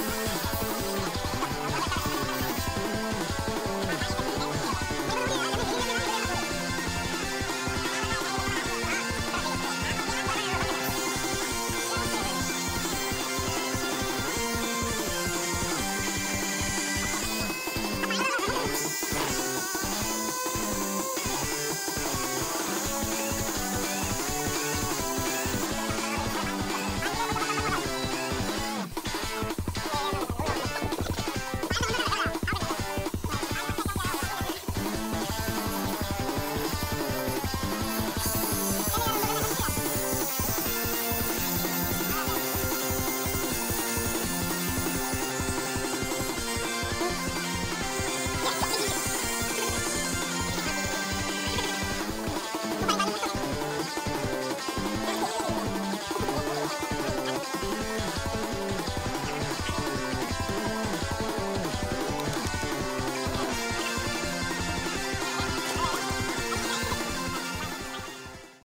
Yeah.